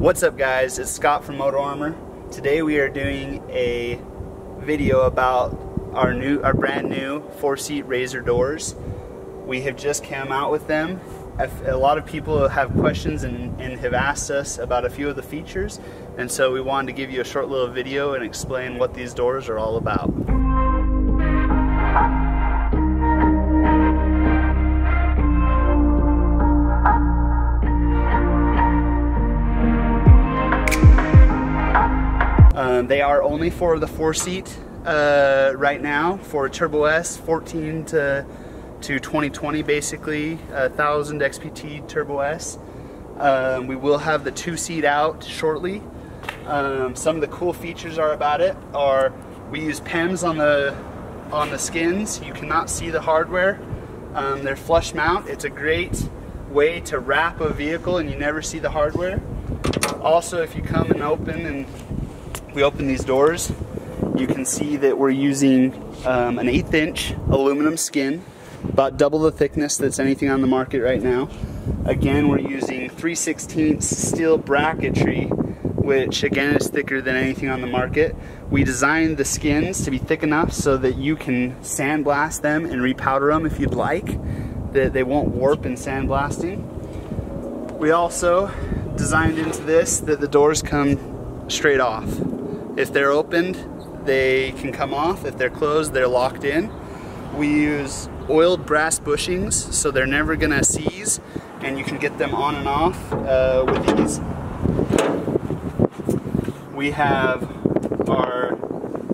What's up guys, it's Scott from Moto Armor. Today we are doing a video about our new, our brand new four-seat RZR doors. We have just come out with them. A lot of people have questions and, and have asked us about a few of the features and so we wanted to give you a short little video and explain what these doors are all about. Um, they are only for the four seat uh, right now for Turbo S 14 to, to 2020 basically, 1000 XPT Turbo S. Um, we will have the two seat out shortly. Um, some of the cool features are about it are we use PEMs on the on the skins. You cannot see the hardware. Um, they're flush mount. It's a great way to wrap a vehicle and you never see the hardware. Also, if you come and open and we open these doors, you can see that we're using um, an eighth inch aluminum skin, about double the thickness that's anything on the market right now. Again, we're using 3 16 steel bracketry, which again is thicker than anything on the market. We designed the skins to be thick enough so that you can sandblast them and repowder them if you'd like, that they won't warp in sandblasting. We also designed into this that the doors come straight off. If they're opened, they can come off. If they're closed, they're locked in. We use oiled brass bushings, so they're never gonna seize, and you can get them on and off uh, with ease. We have our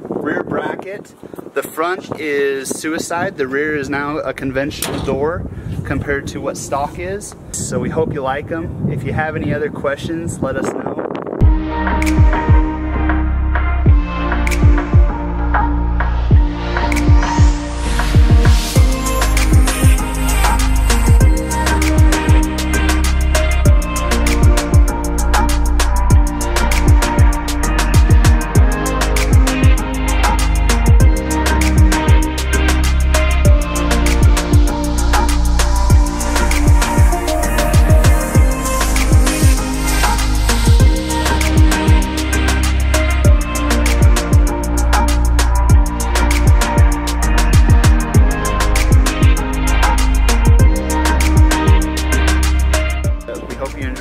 rear bracket. The front is suicide. The rear is now a conventional door compared to what stock is. So we hope you like them. If you have any other questions, let us know.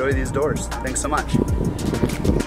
enjoy these doors. Thanks so much.